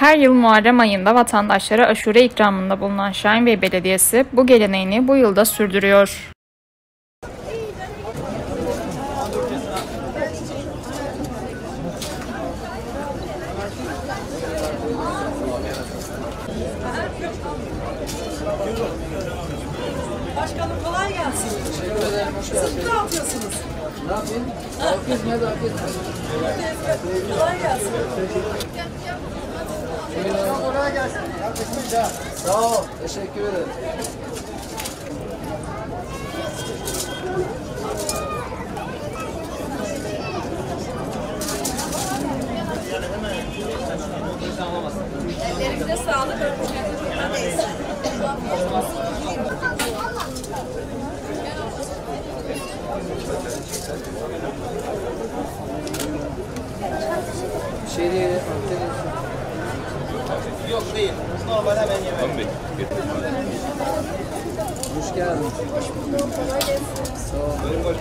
Her yıl Muharrem ayında vatandaşlara aşure ikramında bulunan Şahinbey Belediyesi bu geleneğini bu yılda sürdürüyor. Başkanım kolay gelsin. Teşekkür ederim. Siz ne yapıyorsunuz? Ne yapayım? Herkes ne herkes Kolay gelsin. Sağ ol. Teşekkür ederim. Ellerinize sağlık. Şey değil, Antep. Yok değil. Normal hemen yemek. Hoş geldin. Sağ ol.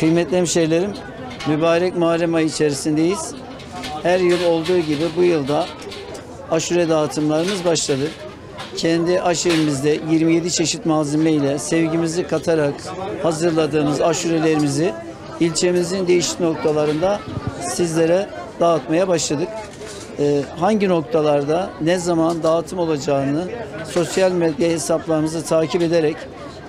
Kıymetli hemşehrilerim, mübarek Muharrem ayı içerisindeyiz. Her yıl olduğu gibi bu yılda aşure dağıtımlarımız başladı. Kendi aşuremizde 27 çeşit malzeme ile sevgimizi katarak hazırladığımız aşurelerimizi ilçemizin değişik noktalarında sizlere dağıtmaya başladık. Ee, hangi noktalarda ne zaman dağıtım olacağını sosyal medya hesaplarımızı takip ederek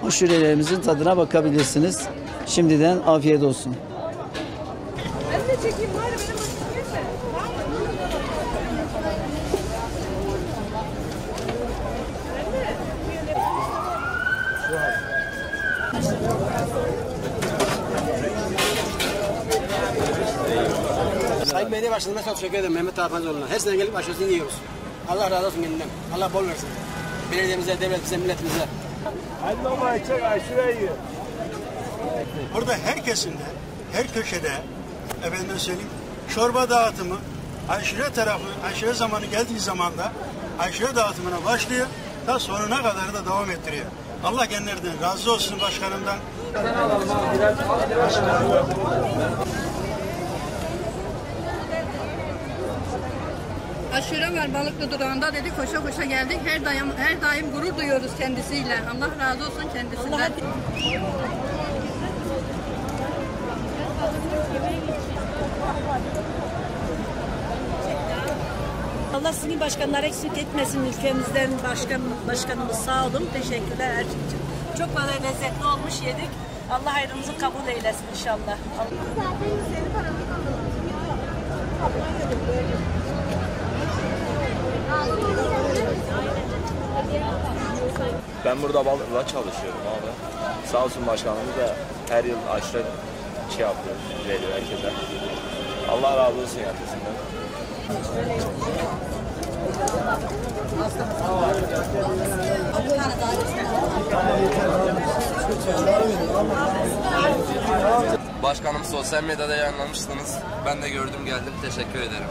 aşurelerimizin tadına bakabilirsiniz. Şimdiden afiyet olsun. Ben de çekeyim Sayın Belediye Başkanı'na çok teşekkür ederim Mehmet Tarpancoğlu'na. Her sene gelip aşağısını yiyoruz. Allah razı olsun kendinden. Allah bol versin. Belediyemize, devletimize, milletimize. Burada herkesinde, her köşede, efendim söyleyeyim, çorba dağıtımı, aşure tarafı, aşure zamanı geldiği zaman da aşure dağıtımına başlıyor, da sonuna kadar da devam ettiriyor. Allah kendilerinden razı olsun başkanımdan. Aşure var balıklı durağında dedi koşa koşa geldik. Her daim her daim gurur duyuyoruz kendisiyle. Allah razı olsun kendisinden. Allah sizin başkanlar eksik etmesin ülkemizden başkan başkanımız sağ olun. Teşekkürler her şey için. Çok bana lezzetli olmuş yedik. Allah hayrımızı kabul eylesin inşallah. Ben burada balıkla çalışıyorum abi. Sağ olsun başkanımız da her yıl aşure şey yapıyor, veriyor herkese. Allah razı olsun kendisinden. Başkanım sosyal medyada yayınlamıştınız. Ben de gördüm geldim. Teşekkür ederim.